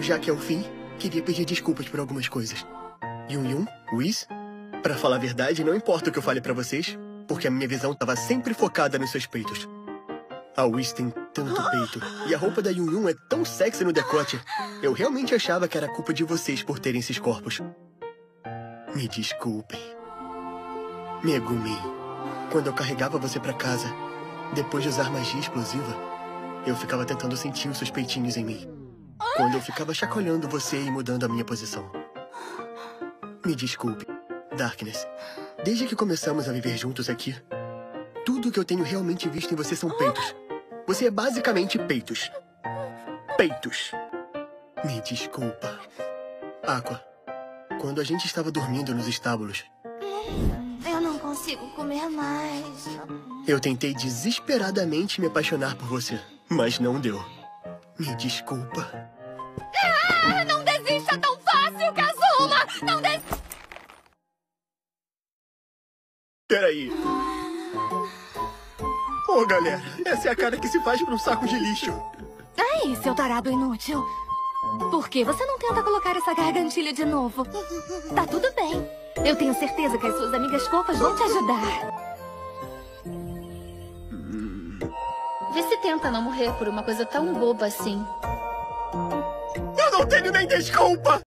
Já que é o fim, queria pedir desculpas por algumas coisas. Yun Yun, Whis, pra falar a verdade, não importa o que eu fale pra vocês, porque a minha visão tava sempre focada nos seus peitos. A Whis tem tanto peito, e a roupa da Yun Yun é tão sexy no decote. Eu realmente achava que era culpa de vocês por terem esses corpos. Me desculpem. Megumi, quando eu carregava você pra casa, depois de usar magia explosiva, eu ficava tentando sentir os seus peitinhos em mim. Quando eu ficava chacoalhando você e mudando a minha posição. Me desculpe, Darkness. Desde que começamos a viver juntos aqui, tudo que eu tenho realmente visto em você são peitos. Você é basicamente peitos. Peitos. Me desculpa. Aqua, quando a gente estava dormindo nos estábulos, Eu não consigo comer mais. eu tentei desesperadamente me apaixonar por você, mas não deu. Me desculpa. Ah, não desista tão fácil, Kazuma! Não desista! Peraí. Ô, galera, essa é a cara que se faz pra um saco de lixo. Aí, seu tarado inútil. Por que você não tenta colocar essa gargantilha de novo? Tá tudo bem. Eu tenho certeza que as suas amigas fofas vão te ajudar. Vê se tenta não morrer por uma coisa tão boba assim. Não tenho nem desculpa!